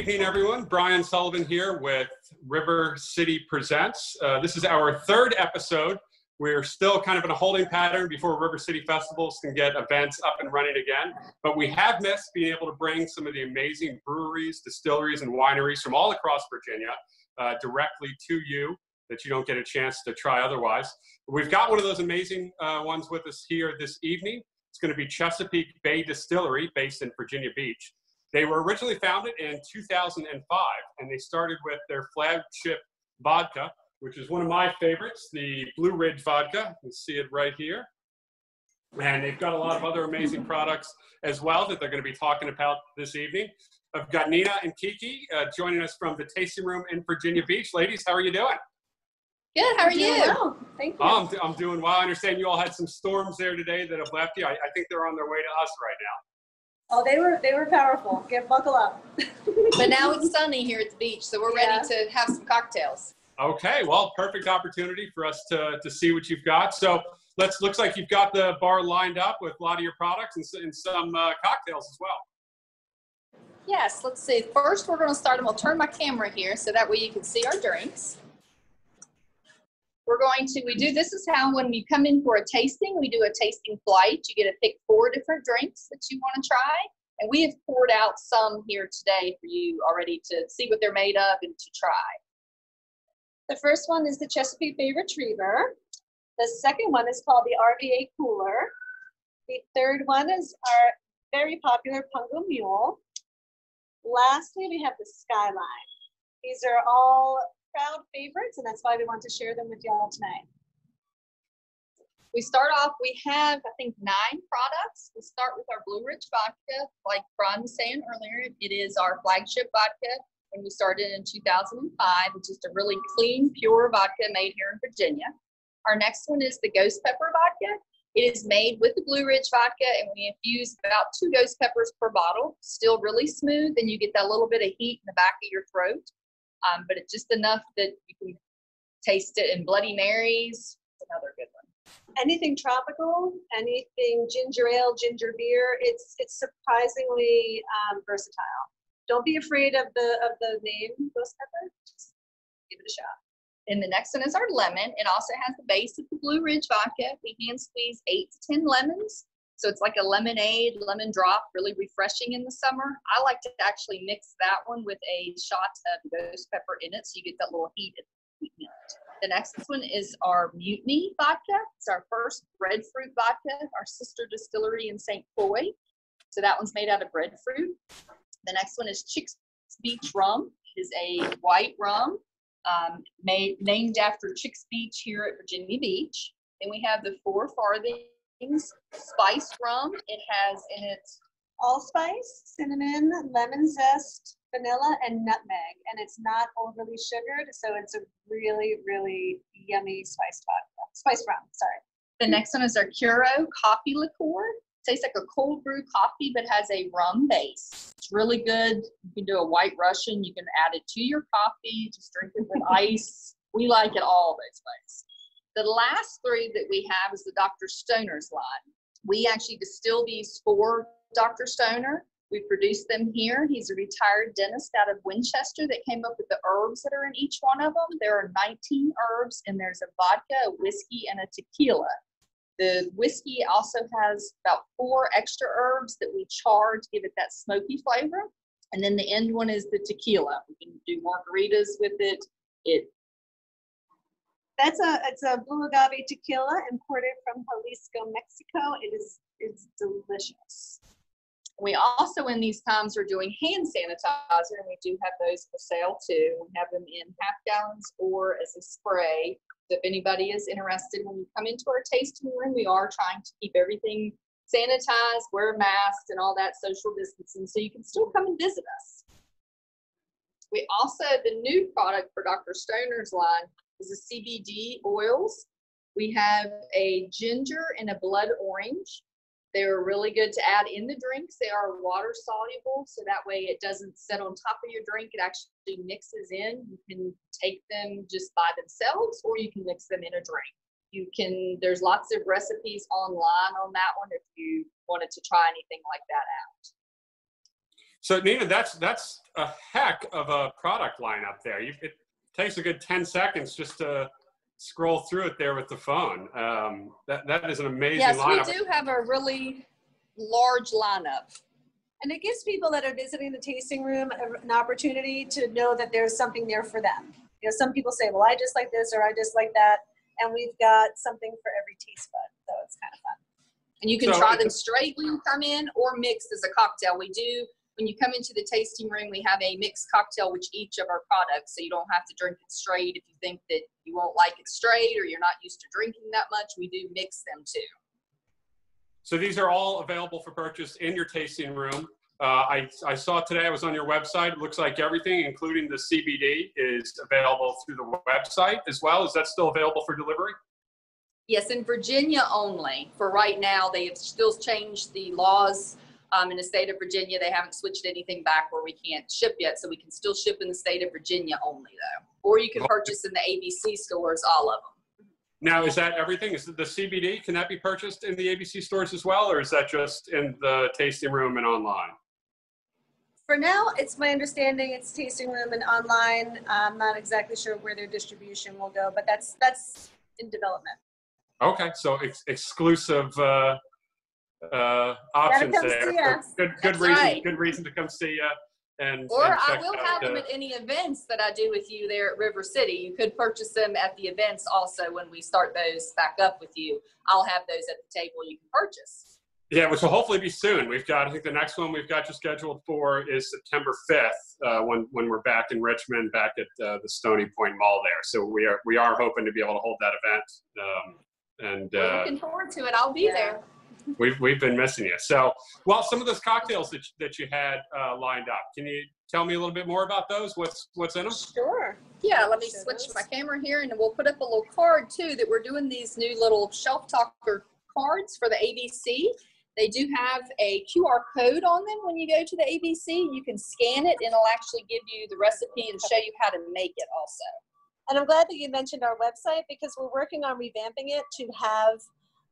evening, everyone. Brian Sullivan here with River City Presents. Uh, this is our third episode. We're still kind of in a holding pattern before River City Festivals can get events up and running again. But we have missed being able to bring some of the amazing breweries, distilleries, and wineries from all across Virginia uh, directly to you that you don't get a chance to try otherwise. We've got one of those amazing uh, ones with us here this evening. It's going to be Chesapeake Bay Distillery based in Virginia Beach. They were originally founded in 2005, and they started with their flagship vodka, which is one of my favorites, the Blue Ridge vodka. You can see it right here. And they've got a lot of other amazing products as well that they're going to be talking about this evening. I've got Nina and Kiki uh, joining us from the tasting room in Virginia Beach. Ladies, how are you doing? Good. How are you? Well. Thank you. I'm, I'm doing well. I understand you all had some storms there today that have left you. I, I think they're on their way to us right now. Oh, they were they were powerful. Get buckle up. But now it's sunny here at the beach, so we're Yeah. ready to have some cocktails. Okay, well, perfect opportunity for us to, to see what you've got. So let's looks like you've got the bar lined up with a lot of your products and, and some uh, cocktails as well. Yes. Let's see. First, we're going to start, and we'll turn my camera here so that way you can see our drinks. We're going to. We do. This is how when you come in for a tasting, we do a tasting flight. You get to pick four different drinks that you want to try, and we have poured out some here today for you already to see what they're made of and to try. The first one is the Chesapeake Bay Retriever. The second one is called the RVA Cooler. The third one is our very popular Pungo Mule. Lastly, we have the Skyline. These are all crowd favorites, and that's why we want to share them with y'all tonight. we start off, we have, I think, nine products. We start with our Blue Ridge vodka. Like Brian was saying earlier, it is our flagship vodka. And we started in 2005. It's just a really clean, pure vodka made here in Virginia. Our next one is the Ghost Pepper vodka. It is made with the Blue Ridge vodka, and we infuse about two ghost peppers per bottle. Still really smooth, and you get that little bit of heat in the back of your throat. Um, but it's just enough that you can taste it in Bloody Marys. It's another good one. anything tropical, anything ginger ale, ginger beer. It's it's surprisingly um, versatile. Don't be afraid of the of the name ghost pepper. Just give it a shot. And the next one is our lemon. It also has the base of the Blue Ridge vodka. We hand squeeze eight to 10 lemons. So it's like a lemonade, lemon drop, really refreshing in the summer. I like to actually mix that one with a shot of ghost pepper in it so you get that little heat at the end. The next one is our Mutiny vodka. It's our first breadfruit vodka, our sister distillery in St. Croix. So that one's made out of breadfruit. The next one is Chicks Beach rum. It is a white rum um, made named after Chicks Beach here at Virginia Beach. Then we have the Four Farthings spiced rum. It has in it Allspice, cinnamon, lemon zest, vanilla, and nutmeg. And it's not overly sugared, so it's a really, really yummy spiced vodka. Spiced rum, sorry. The next one is our Curo coffee liqueur. Tastes like a cold brew coffee, but has a rum base. It's really good. You can do a white Russian. You can add it to your coffee. Just drink it with ice. We like it all those ways. The last three that we have is the Dr. Stoner's line. We actually distill these for Dr. Stoner. We produce them here. He's a retired dentist out of Winchester that came up with the herbs that are in each one of them. There are 19 herbs, and there's a vodka, a whiskey, and a tequila. The whiskey also has about four extra herbs that we char to give it that smoky flavor. And then the end one is the tequila. We can do margaritas with it. It That's a it's a blue agave tequila imported from Jalisco, Mexico. It is it's delicious. we also in these times are doing hand sanitizer and we do have those for sale too. We have them in half gallons or as a spray. So if anybody is interested, when you come into our tasting room, we are trying to keep everything sanitized, wear masks and all that social distancing so you can still come and visit us. We also, the new product for Dr. Stoner's line is the CBD oils. We have a ginger and a blood orange. They're really good to add in the drinks. They are water soluble, so that way it doesn't sit on top of your drink. It actually mixes in. You can take them just by themselves, or you can mix them in a drink. You can. There's lots of recipes online on that one if you wanted to try anything like that out. So Nina, that's that's a heck of a product lineup there. You, it takes a good 10 seconds just to scroll through it there with the phone. Um, that, that is an amazing Yes, lineup. we do have a really large lineup. And it gives people that are visiting the tasting room an opportunity to know that there's something there for them. You know, some people say, well, I just like this or I just like that. And we've got something for every taste bud. So it's kind of fun. And you can So try them straight when you come in or mixed as a cocktail. We do, when you come into the tasting room, we have a mixed cocktail with each of our products. So you don't have to drink it straight if you think that you won't like it straight or you're not used to drinking that much. We do mix them too. So these are all available for purchase in your tasting room. Uh, I, I saw today, I was on your website. It looks like everything, including the CBD, is available through the website as well. Is that still available for delivery? Yes, in Virginia only. For right now, they have still changed the laws um, in the state of Virginia. They haven't switched anything back where we can't ship yet, so we can still ship in the state of Virginia only though. Or you can purchase in the ABC stores, all of them. Now, is that everything? Is the CBD, can that be purchased in the ABC stores as well, or is that just in the tasting room and online? For now, it's my understanding it's tasting room and online. I'm not exactly sure where their distribution will go, but that's that's in development. Okay, so ex- exclusive uh, uh, options come there. see Good, good That's reason. right. Good reason to come see you. And Or and I will out, have them uh, at any events that I do with you there at River City. You could purchase them at the events also when we start those back up with you. I'll have those at the table you can purchase. Yeah, which will hopefully be soon. We've got, I think the next one we've got you scheduled for is September 5th, uh, when, when we're back in Richmond, back at uh, the Stony Point Mall there. So we are, we are hoping to be able to hold that event. Um, and We're uh, looking forward to it. I'll be Yeah. there. We've, we've been missing you. So, well, some of those cocktails that, that you had uh, lined up, can you tell me a little bit more about those? What's, what's in them? Sure. Yeah, let me Show switch those. my camera here and we'll put up a little card too that we're doing these new little shelf talker cards for the ABC. They do have a QR code on them when you go to the ABC. You can scan it and it'll actually give you the recipe and show you how to make it also. And I'm glad that you mentioned our website because we're working on revamping it to have,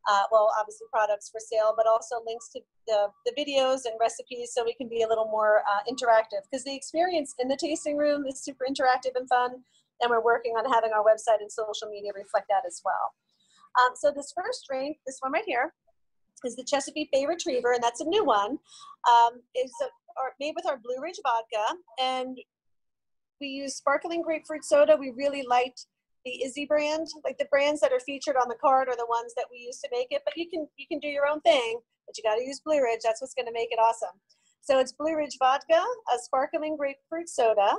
uh, well, obviously products for sale, but also links to the, the videos and recipes so we can be a little more uh, interactive. Because the experience in the tasting room is super interactive and fun, and we're working on having our website and social media reflect that as well. Um, so this first drink, this one right here, is the Chesapeake Bay Retriever, and that's a new one. Um, is a, made with our Blue Ridge vodka, and we use sparkling grapefruit soda. We really liked the IZZE brand. Like the brands that are featured on the card are the ones that we use to make it. But you can you can do your own thing, but you got to use Blue Ridge. That's what's going to make it awesome. So it's Blue Ridge vodka, a sparkling grapefruit soda,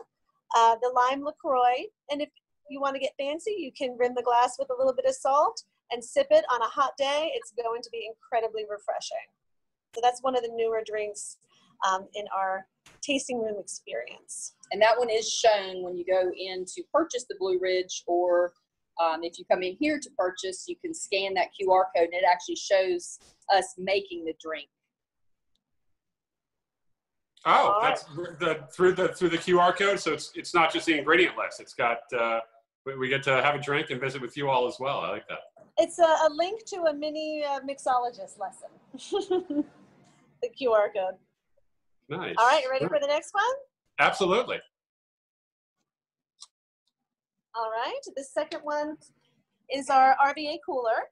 uh, the lime Lacroix, and if you want to get fancy, you can rim the glass with a little bit of salt and sip it on a hot day. It's going to be incredibly refreshing. So that's one of the newer drinks um, in our tasting room experience. And that one is shown when you go in to purchase the Blue Ridge, or um, if you come in here to purchase, you can scan that QR code and it actually shows us making the drink. Oh, All that's the through the through the QR code. So it's it's not just the ingredient list. It's got uh, we, we get to have a drink and visit with you all as well. I like that. It's a, a link to a mini uh, mixologist lesson. the QR code. Nice. All right, you ready for the next one? Absolutely. All right, the second one is our RVA cooler,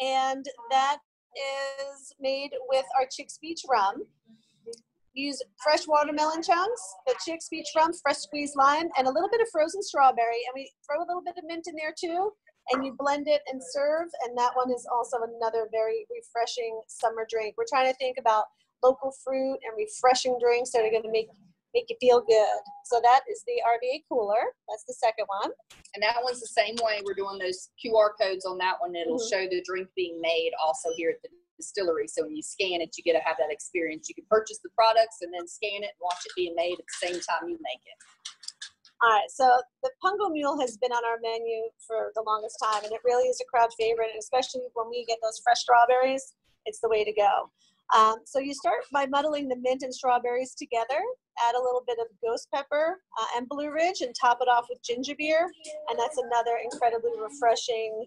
and that is made with our Chicks Beach rum. Use fresh watermelon chunks, the Chicks Beach rum, fresh squeezed lime, and a little bit of frozen strawberry, and we throw a little bit of mint in there too. And you blend it and serve, and that one is also another very refreshing summer drink. We're trying to think about local fruit and refreshing drinks that are going to make make you feel good. So that is the RVA cooler. That's the second one. And that one's the same way. We're doing those QR codes on that one. It'll Mhm. show the drink being made also here at the distillery. So when you scan it, you get to have that experience. You can purchase the products and then scan it and watch it being made at the same time you make it. All right, so the Pungo Mule has been on our menu for the longest time, and it really is a crowd favorite, and especially when we get those fresh strawberries, it's the way to go. Um, so you start by muddling the mint and strawberries together, add a little bit of ghost pepper uh, and Blue Ridge, and top it off with ginger beer, and that's another incredibly refreshing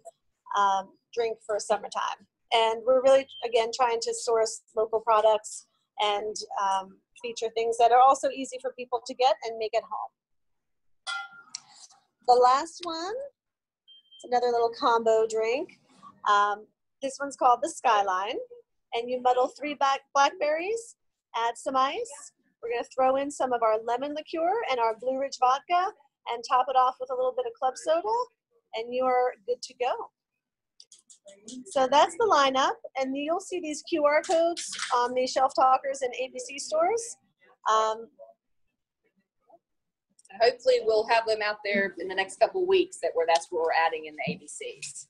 um, drink for summertime. And we're really, again, trying to source local products and um, feature things that are also easy for people to get and make at home. The last one, it's another little combo drink. Um, this one's called the Skyline, and you muddle three black blackberries, add some ice. We're gonna throw in some of our lemon liqueur and our Blue Ridge vodka, and top it off with a little bit of club soda, and you're good to go. So that's the lineup, and you'll see these QR codes on the shelf talkers and ABC stores. Um, hopefully we'll have them out there in the next couple weeks that where that's where we're adding in the ABCs.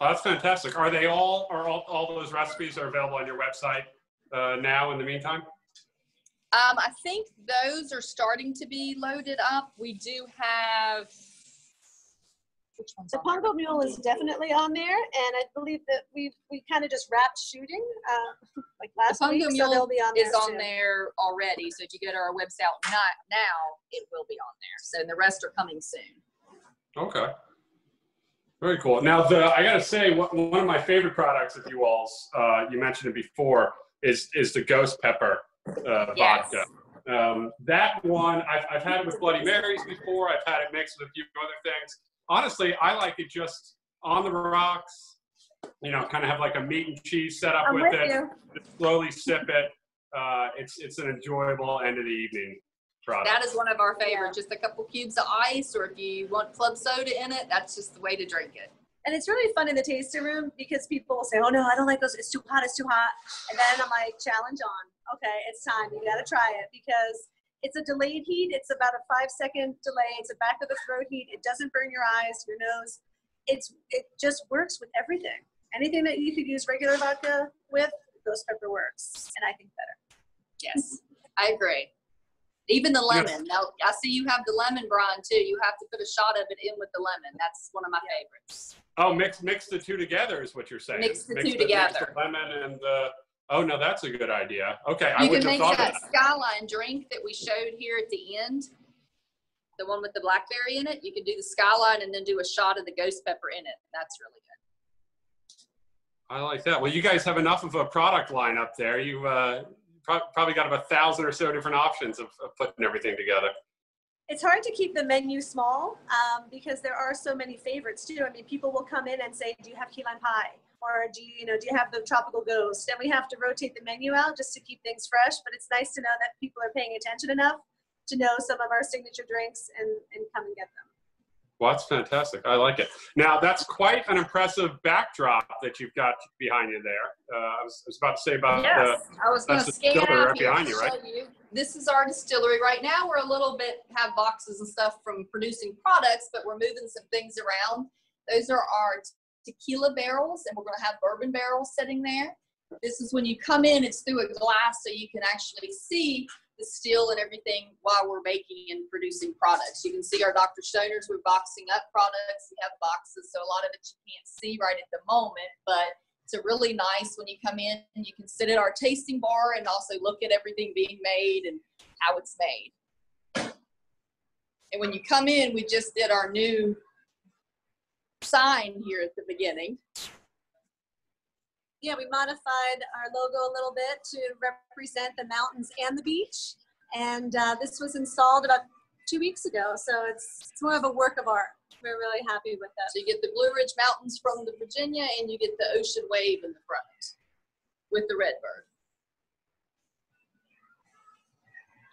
Oh, that's fantastic. Are they all, are all, all those recipes are available on your website uh, now in the meantime? Um, I think those are starting to be loaded up. We do have. Which one's the on? Pungo Mule is definitely on there, and I believe that we we kind of just wrapped shooting uh, like The last week, Pungo so Mule they'll be on there is on soon. there already. So if you go to our website not now, it will be on there. So the rest are coming soon. Okay. Very cool. Now, the I gotta say, one one of my favorite products of you all's, uh, you mentioned it before, is is the Ghost Pepper uh, Yes. vodka. Um, that one, I've, I've had it with Bloody Marys before. I've had it mixed with a few other things. Honestly, I like it just on the rocks. You know, kind of have like a meat and cheese set up I'm with, with it. slowly sip it. Uh, it's it's an enjoyable end of the evening product. That is one of our favorites. Just a couple cubes of ice, or if you want club soda in it, that's just the way to drink it. And it's really fun in the tasting room because people will say, "Oh no, I don't like those. It's too hot. It's too hot." And then I'm like, "Challenge on. Okay, it's time. You got to try it because it's a delayed heat. It's about a five second delay. It's a back of the throat heat. It doesn't burn your eyes, your nose. It's it just works with everything. Anything that you could use regular vodka with, ghost pepper works, and I think better. Yes, I agree. Even the Yes. lemon. Now I see you have the lemon brine too. You have to put a shot of it in with the lemon. That's one of my favorites. Oh, mix mix the two together is what you're saying. Mix the two mix together. the lemon and the. Oh no, that's a good idea. Okay, I You can wouldn't have make thought that of that. skyline drink that we showed here at the end. The one with the blackberry in it. You can do the skyline and then do a shot of the ghost pepper in it. That's really good. I like that. Well, you guys have enough of a product line up there. You uh, pro- probably got about a thousand or so different options of, of putting everything together. it's hard to keep the menu small um, because there are so many favorites too. I mean, people will come in and say, "Do you have key lime pie?" or "Do you, you know, do you have the tropical ghost?" And we have to rotate the menu out just to keep things fresh. But it's nice to know that people are paying attention enough to know some of our signature drinks and and come and get them. Well, that's fantastic. I like it. Now, that's quite an impressive backdrop that you've got behind you there. Uh, I, was, I was about to say about Yes, I was going to the scan right behind you, right? you. This is our distillery right now. We're a little bit have boxes and stuff from producing products, but we're moving some things around. Those are our tequila barrels, and we're going to have bourbon barrels sitting there. This is when you come in; it's through a glass, so you can actually see the still and everything while we're making and producing products. You can see our Dr. Stoners. We're boxing up products. We have boxes, so a lot of it you can't see right at the moment, but it's a really nice when you come in and you can sit at our tasting bar and also look at everything being made and how it's made. And when you come in, we just did our new sign here at the beginning. Yeah, we modified our logo a little bit to represent the mountains and the beach, and uh, this was installed about two weeks ago. So it's it's more of a work of art. We're really happy with that. So you get the Blue Ridge Mountains from the Virginia and you get the ocean wave in the front with the Redbird.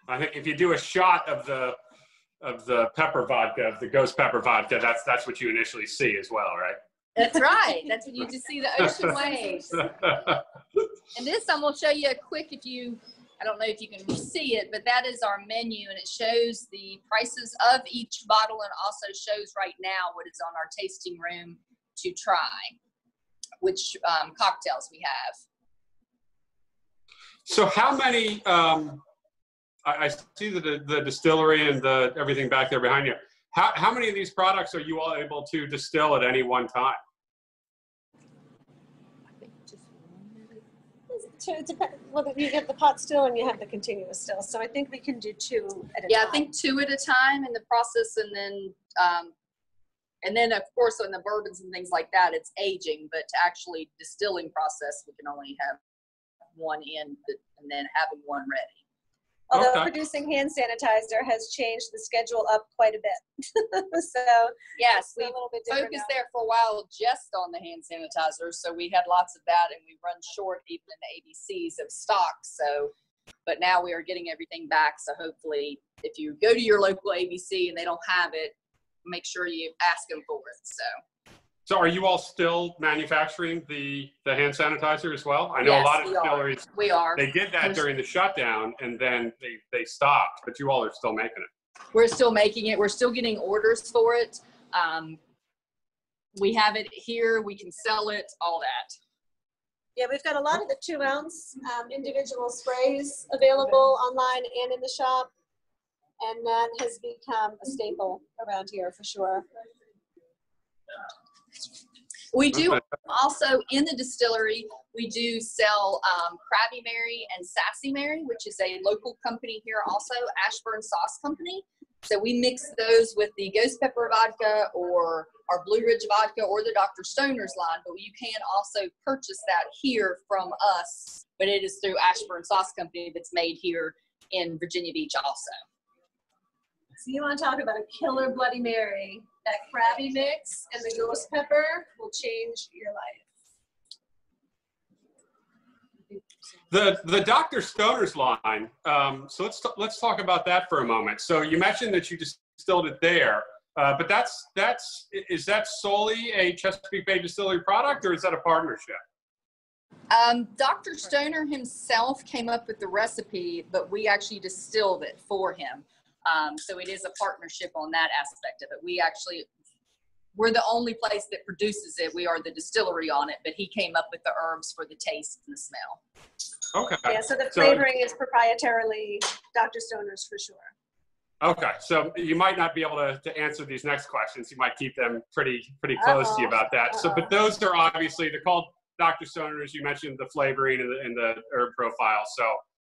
I think if you do a shot of the of the pepper vodka, of the ghost pepper vodka, that's that's what you initially see as well, right? That's right. That's when you just see the ocean waves. And this I'm gonna show you a quick if you I don't know if you can see it, but that is our menu and it shows the prices of each bottle and also shows right now what is on our tasting room to try, which um, cocktails we have. so, how many? Um, I, I see the the distillery and the everything back there behind you. How how many of these products are you all able to distill at any one time? I think just one. So it depends. Well, you get the pot still and you have the continuous still. So I think we can do two at a Yeah, time. I think two at a time in the process and then um, And then of course on the bourbons and things like that, it's aging, but to actually distilling process, we can only have one in and then having one ready. Although Okay. producing hand sanitizer has changed the schedule up quite a bit. so Yes, we little bit focused now. there for a while just on the hand sanitizer. So we had lots of that and we run short even in the ABCs of stock. So, but now we are getting everything back. So hopefully if you go to your local ABC and they don't have it, make sure you ask them for it. So So are you all still manufacturing the, the hand sanitizer as well? I know a lot of we are. distilleries, we are. they did that There's- during the shutdown and then they, they stopped, but you all are still making it. We're still making it. We're still getting orders for it. Um, we have it here. We can sell it, all that. Yeah, we've got a lot of the two ounce um, individual sprays available online and in the shop. And that has become a staple around here for sure. We do also in the distillery, we do sell um, Krabby Mary and Sassy Mary, which is a local company here, also Ashburn Sauce Company. So we mix those with the Ghost Pepper vodka or our Blue Ridge vodka or the Dr. Stoner's line, but you can also purchase that here from us. But it is through Ashburn Sauce Company that's made here in Virginia Beach, also. So you want to talk about a killer Bloody Mary? That Krabby mix and the ghost pepper will change your life. The the Dr. Stoner's line. Um, so let's let's talk about that for a moment. So you mentioned that you distilled it there, uh, but that's that's is that solely a Chesapeake Bay Distillery product, or is that a partnership? Um, Dr. Stoner himself came up with the recipe, but we actually distilled it for him. Um, so it is a partnership on that aspect of it. We actually, we're the only place that produces it. We are the distillery on it, but he came up with the herbs for the taste and the smell. Okay. Yeah, so the So- flavoring is proprietarily Dr. Stoner's for sure. Okay. So you might not be able to, to answer these next questions. You might keep them pretty pretty close to you Uh-oh. about that. So, but those are obviously they're called Dr. Stoner's. You mentioned the flavoring and the, and the herb profile. So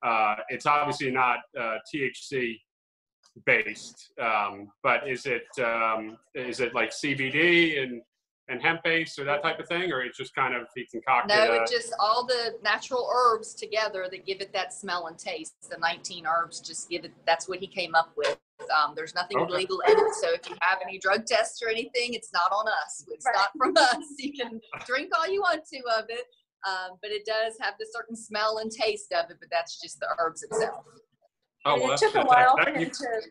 uh, it's obviously not uh, THC based, um, but is it um, is it like CBD and and hemp based or that type of thing, or it's just kind of he concocted? No, a- it's just all the natural herbs together that give it that smell and taste. The 19 herbs just give it, that's what he came up with. Um, there's nothing Okay. illegal in it. So if you have any drug tests or anything, it's not on us. It's Right. not from us. You can drink all you want to of it. Um, but it does have the certain smell and taste of it, but that's just the herbs itself. Oh, well, it that's took a while for That- him you- to.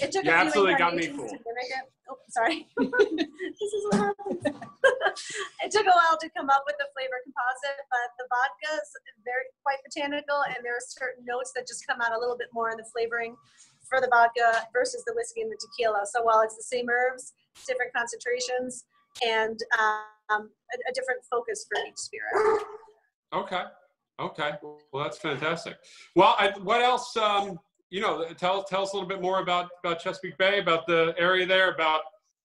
It took You a absolutely got me fooled. to mimic it. Oh, sorry. this is what happens. it took a while to come up with the flavor composite, but the vodka is very quite botanical, and there are certain notes that just come out a little bit more in the flavoring for the vodka versus the whiskey and the tequila. So while it's the same herbs, different concentrations, and um, a, a different focus for each spirit. Okay. Okay. Well, that's fantastic. Well, I, what else? Um, you know, tell tell us a little bit more about about Chesapeake Bay, about the area there, about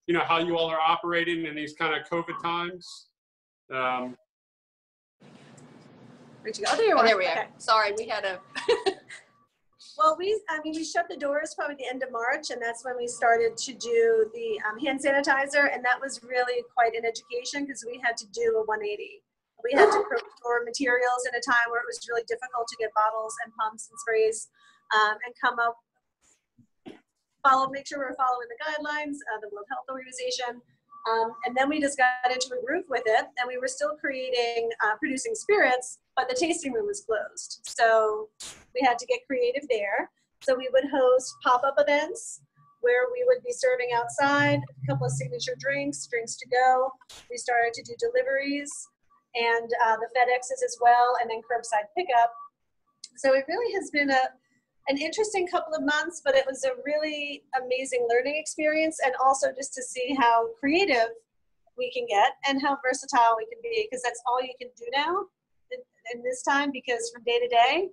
you know how you all are operating in these kind of COVID times. Um, Where'd you go? Oh, there you Oh, there we Okay. are. Sorry, we had a, Well, we, I mean, we shut the doors probably the end of March, and that's when we started to do the um, hand sanitizer, and that was really quite an education because we had to do a 180. We had to procure materials in a time where it was really difficult to get bottles and pumps and sprays, um, and come up, follow, make sure we were following the guidelines of the World Health Organization. Um, and then we just got into a groove with it, and we were still creating, uh, producing spirits, but the tasting room was closed. So we had to get creative there. So we would host pop-up events where we would be serving outside, a couple of signature drinks, drinks to go. We started to do deliveries and uh, the FedExes as well, and then curbside pickup. So it really has been a an interesting couple of months, but it was a really amazing learning experience, and also just to see how creative we can get and how versatile we can be, because that's all you can do now in, in this time. Because from day to day,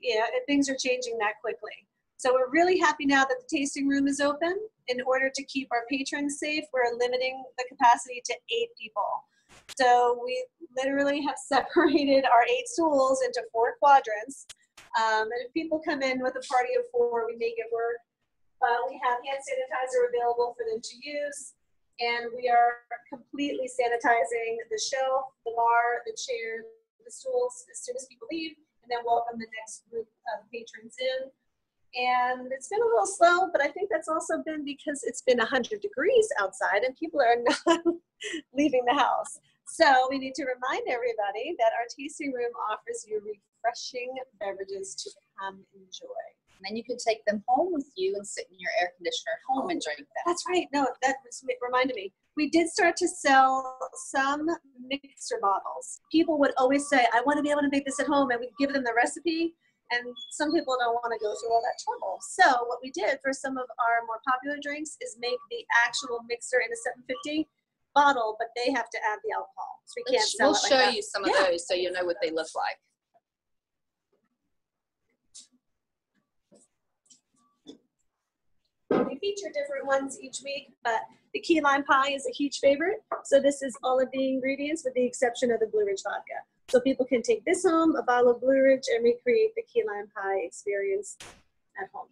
yeah, things are changing that quickly. So we're really happy now that the tasting room is open. In order to keep our patrons safe, we're limiting the capacity to eight people. So we literally have separated our eight stools into four quadrants. Um, and if people come in with a party of four, we make it work. Uh, we have hand sanitizer available for them to use. And we are completely sanitizing the shelf, the bar, the chair, the stools as soon as people leave, and then welcome the next group of patrons in. And it's been a little slow, but I think that's also been because it's been 100 degrees outside and people are not leaving the house. So we need to remind everybody that our tasting room offers you refreshing beverages to come enjoy. And then you can take them home with you and sit in your air conditioner at home and drink them. That's right. No, that reminded me. We did start to sell some mixer bottles. People would always say, I want to be able to make this at home, and we'd give them the recipe. And some people don't want to go through all that trouble. So what we did for some of our more popular drinks is make the actual mixer in a 750 bottle, but they have to add the alcohol. So we can't sell We'll it like show that. you some of those so you know what they look like. We feature different ones each week, but the key lime pie is a huge favorite. So this is all of the ingredients with the exception of the Blue Ridge vodka. So people can take this home, a bottle of Blue Ridge, and recreate the key lime pie experience at home.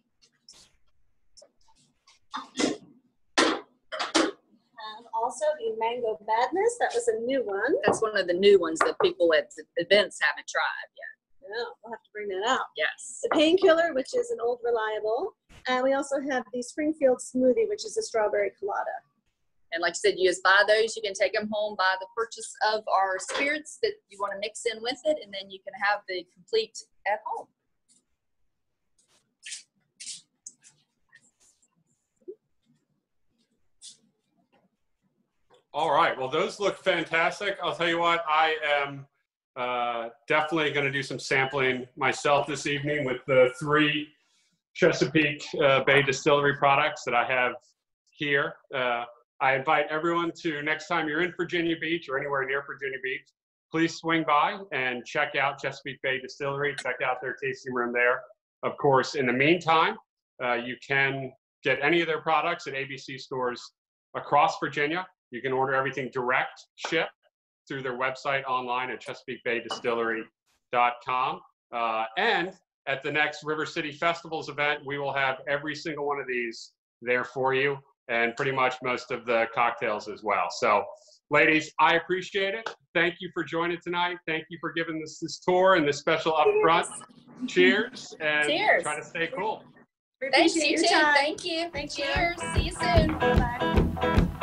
And also the Mango Madness, that was a new one. That's one of the new ones that people at the events haven't tried yet. Yeah, we'll have to bring that out. Yes. The Painkiller, which is an old reliable. And we also have the Springfield Smoothie, which is a strawberry colada. And like I said, you just buy those. You can take them home by the purchase of our spirits that you want to mix in with it, and then you can have the complete at home. All right. Well, those look fantastic. I'll tell you what, I am uh, definitely going to do some sampling myself this evening with the three Chesapeake uh, Bay Distillery products that I have here. Uh, I invite everyone to next time you're in Virginia Beach or anywhere near Virginia Beach, please swing by and check out Chesapeake Bay Distillery. Check out their tasting room there. Of course, in the meantime, uh, you can get any of their products at ABC stores across Virginia. You can order everything direct ship through their website online at chesapeakebaydistillery.com. Uh, and at the next River City Festivals event, we will have every single one of these there for you and pretty much most of the cocktails as well. So, ladies, I appreciate it. Thank you for joining tonight. Thank you for giving us this tour and this special upfront. Cheers and Cheers. try to stay cool. Thanks, you too. time. Thank you. Thank you. Cheers. See you soon. Bye-bye.